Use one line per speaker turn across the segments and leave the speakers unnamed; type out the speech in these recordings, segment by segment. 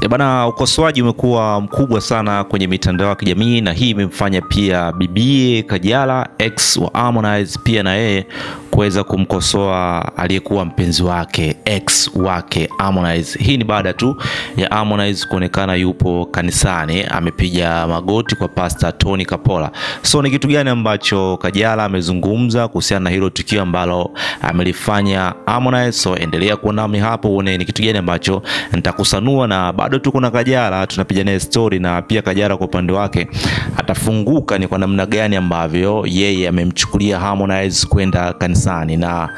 E bana, ukosoaji umekuwa mkubwa sana kwenye mitandao ya kijamii na hii imemfanya pia bibie Kajala ex wa Harmonize pia na yeye kuweza kumkosoa aliyekuwa mpenzi wake ex wake Harmonize. Hii ni baada tu ya Harmonize kuonekana yupo kanisani amepiga magoti kwa Pastor Tony Kapola. So ni kitu gani ambacho Kajala amezungumza kuhusiana na hilo tukio ambalo amelifanya Harmonize? So endelea kuwa nami hapo uone ni kitu gani ambacho nitakusanua, na bado tuko na Kajala tunapiga naye story, na pia Kajala kwa upande wake atafunguka ni kwa namna gani ambavyo yeye amemchukulia Harmonize kwenda kanisani. Na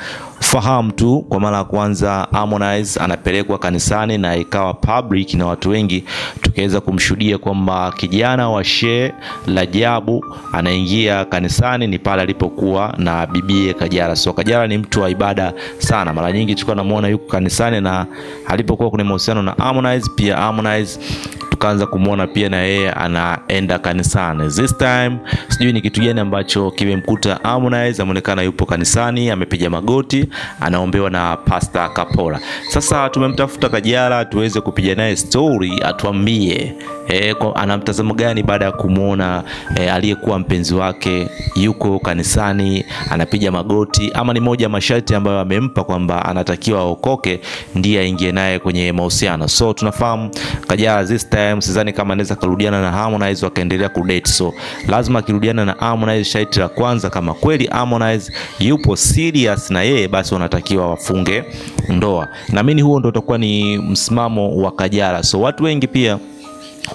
fahamu tu kwa mara ya kwanza Harmonize anapelekwa kanisani na ikawa public na watu wengi tukaweza kumshuhudia kwamba kijana wa Shehe Rajabu anaingia kanisani ni pale alipokuwa na bibie Kajala. So Kajala ni mtu wa ibada sana, mara nyingi tulikuwa namuona yuko kanisani na alipokuwa kuna mahusiano na Harmonize, pia Harmonize tukaanza kumwona pia na yeye anaenda kanisani. This time sijui ni kitu gani ambacho kimemkuta Harmonize, ameonekana yupo kanisani, amepiga magoti, anaombewa na Pastor Kapola. Sasa tumemtafuta Kajala tuweze kupiga naye story, atuambie e, ana mtazamo gani baada ya kumwona e, aliyekuwa mpenzi wake yuko kanisani anapiga magoti, ama ni moja masharti ambayo amempa kwamba anatakiwa aokoke ndiye aingie naye kwenye mahusiano. So tunafahamu Kajala this time sidhani kama anaweza kurudiana na Harmonize wakaendelea kudate, so lazima akirudiana na Harmonize, sharti la kwanza, kama kweli Harmonize yupo serious na yeye, basi wanatakiwa wafunge ndoa. Naamini huo ndo utakuwa ni msimamo wa Kajala. So watu wengi pia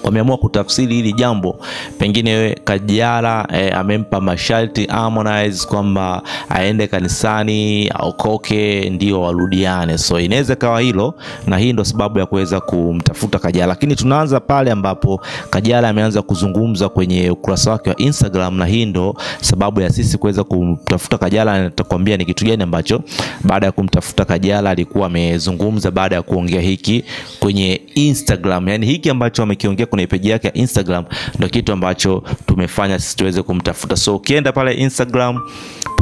wameamua kutafsiri hili jambo, pengine Kajala e, amempa masharti Harmonize kwamba aende kanisani aokoke ndio warudiane. So inaweza kawa hilo, na hii ndo sababu ya kuweza kumtafuta Kajala, lakini tunaanza pale ambapo Kajala ameanza kuzungumza kwenye ukurasa wake wa Instagram, na hii ndo sababu ya sisi kuweza kumtafuta Kajala. Nitakwambia ni kitu gani ambacho baada ya kumtafuta Kajala alikuwa amezungumza baada ya kuongea hiki kwenye Instagram, yani hiki ambacho amekiongea kwenye peji yake ya Instagram ndio kitu ambacho tumefanya sisi tuweze kumtafuta. So ukienda pale Instagram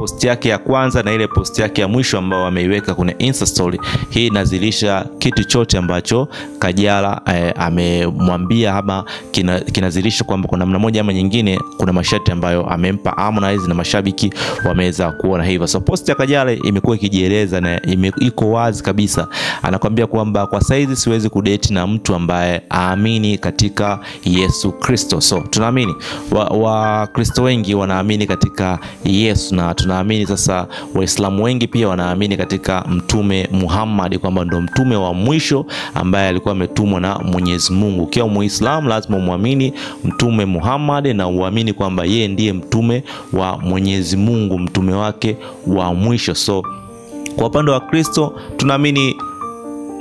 post yake ya kwanza na ile post yake ya mwisho ambayo ameiweka kwenye Insta story, hii inazilisha kitu chote ambacho Kajala eh, amemwambia ama kina, kinazilisha kwamba kwa namna moja ama nyingine kuna masharti ambayo amempa Harmonize na mashabiki wameweza kuona hivyo. So post ya Kajala imekuwa ikijieleza na ime, iko wazi kabisa, anakwambia kwamba kwa saizi siwezi kudeti na mtu ambaye aamini katika Yesu Kristo. So tunaamini Wakristo wa wengi wanaamini katika Yesu na tunaamini sasa, Waislamu wengi pia wanaamini katika Mtume Muhammad kwamba ndo mtume wa mwisho ambaye alikuwa ametumwa na Mwenyezi Mungu. Ukiwa Muislamu lazima umwamini Mtume Muhammad na uamini kwamba yeye ndiye mtume wa Mwenyezi Mungu, mtume wake wa mwisho. So kwa upande wa Kristo tunaamini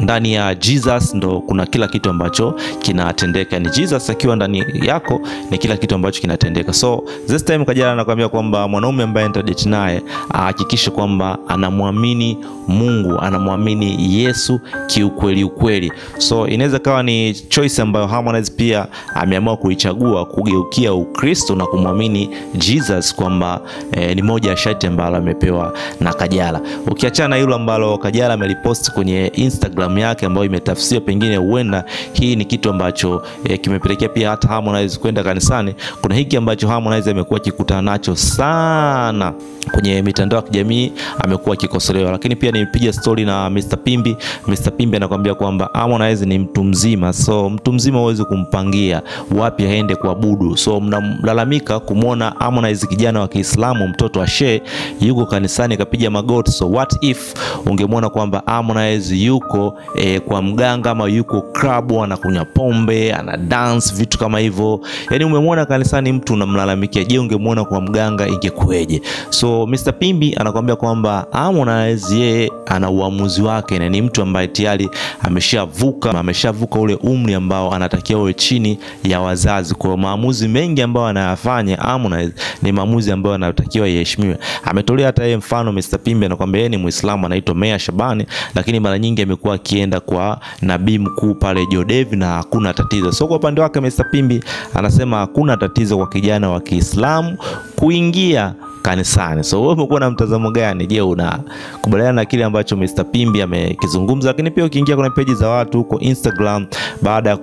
ndani ya Jesus ndo kuna kila kitu ambacho kinatendeka. Ni Jesus akiwa ndani yako ni kila kitu ambacho kinatendeka. So this time Kajala anakuambia kwamba mwanaume ambaye nitadate naye ahakikishe kwamba anamwamini Mungu, anamwamini Yesu kiukweli ukweli. So inaweza kawa ni choice ambayo Harmonize pia ameamua kuichagua, kugeukia Ukristo na kumwamini Jesus kwamba eh, ni moja ya shati ambalo amepewa na Kajala. Ukiachana na hilo ambalo Kajala amelipost kwenye Instagram yake ambayo imetafsiriwa pengine huenda hii ni kitu ambacho e, kimepelekea pia hata Harmonize kwenda kanisani. Kuna hiki ambacho Harmonize amekuwa akikutana nacho sana kwenye mitandao ya kijamii, amekuwa akikosolewa, lakini pia nimepiga story na Mr Pimbi. Mr Pimbi anakuambia kwamba Harmonize ni mtu mzima, so mtu mzima huwezi kumpangia wapi aende kuabudu. So mnalalamika kumwona Harmonize kijana wa Kiislamu, mtoto wa Shee, yuko kanisani kapiga magoti. So what if ungemwona kwamba Harmonize yuko E, kwa mganga ama yuko club anakunywa pombe ana dance vitu kama hivyo, yani umemwona kanisani mtu unamlalamikia. Je, ungemwona kwa mganga ingekuweje? So Mr Pimbi anakuambia kwamba Harmonize yeye ana uamuzi wake na ni mtu ambaye tayari ameshavuka ameshavuka ule umri ambao anatakiwa uwe chini ya wazazi. Kwa maamuzi mengi ambayo anayafanya Harmonize ni maamuzi ambayo anatakiwa yaheshimiwe. Ametolea hata yeye mfano, Mr Pimbi anakuambia yeye ni Muislamu anaitwa Meya Shabani, lakini mara nyingi amekuwa akienda kwa nabii mkuu pale Jodevi na hakuna tatizo. So kwa upande wake Mr Pimbi anasema hakuna tatizo kwa kijana wa Kiislamu kuingia kanisani. So wewe umekuwa na mtazamo gani? Je, unakubaliana na kile ambacho Mr Pimbi amekizungumza? Lakini pia ukiingia kwenye peji za watu huko Instagram baada ya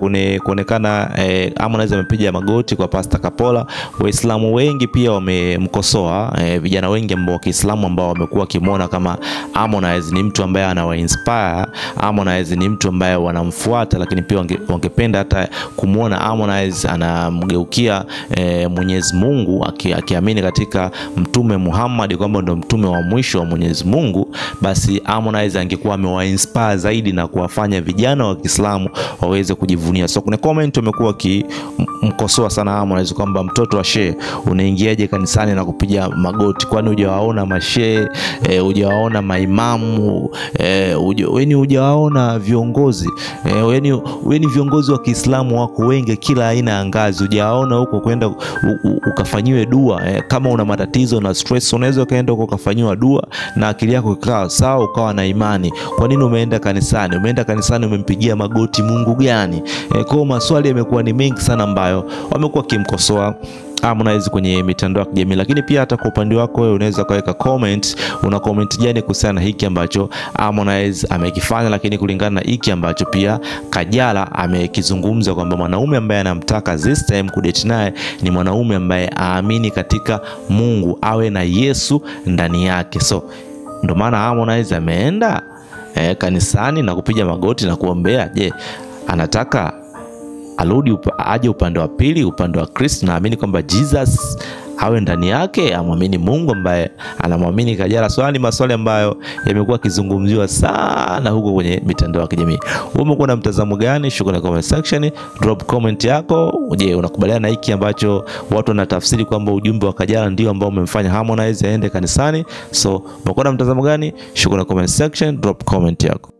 kuonekana eh, Harmonize amepiga magoti kwa Pastor Kapola, Waislamu wengi pia wamemkosoa eh, vijana wengi ambao wa Kiislamu ambao wamekuwa wakimwona kama Harmonize ni mtu ambaye anawa inspire, Harmonize ni mtu ambaye wanamfuata, lakini pia wangependa hata kumwona Harmonize anamgeukia eh, Mwenyezi Mungu akiamini katika Mtume Muhammad kwamba ndo mtume wa mwisho wa Mwenyezi Mungu, basi Harmonize angekuwa amewainspire zaidi na kuwafanya vijana wa Kiislamu waweze kujivunia. So kuna comment wamekuwa wakimkosoa sana Harmonize kwamba mtoto wa shehe unaingiaje kanisani na kupiga magoti? Kwani hujawaona mashehe e, hujawaona maimamu eh, weni hujawaona viongozi e, weni, weni viongozi wa Kiislamu wako wengi kila aina ya ngazi, hujawaona huko kwenda ukafanyiwe dua e, kama una matatizo na stress unaweza ukaenda huko ukafanyiwa dua na akili yako ikawa sawa, ukawa na imani. Kwa nini umeenda kanisani? Umeenda kanisani umempigia magoti Mungu gani? E, kwa maswali yamekuwa ni mengi sana ambayo wamekuwa wakimkosoa Harmonize kwenye mitandao ya kijamii, lakini pia hata kwa upande wako wewe unaweza kaweka comment, una comment gani kuhusiana na hiki ambacho Harmonize amekifanya, lakini kulingana na hiki ambacho pia Kajala amekizungumza kwamba mwanaume ambaye anamtaka this time kudate naye ni mwanaume ambaye aamini katika Mungu, awe na Yesu ndani yake. So ndio maana Harmonize ameenda eh, kanisani na kupiga magoti na kuombea. Je, anataka arudi upa, aje upande wa pili, upande wa Kristo, naamini kwamba Jesus awe ndani yake, amwamini Mungu ambaye anamwamini Kajala. Swali ni maswali ambayo yamekuwa kizungumziwa sana huko kwenye mitandao ya kijamii. Umekuwa na mtazamo gani? Shukrani comment section, drop comment yako. Je, unakubaliana na hiki ambacho watu wanatafsiri kwamba ujumbe wa Kajala ndio ambao umemfanya Harmonize aende kanisani? So umekuwa na mtazamo gani? Shukrani comment section, drop comment yako.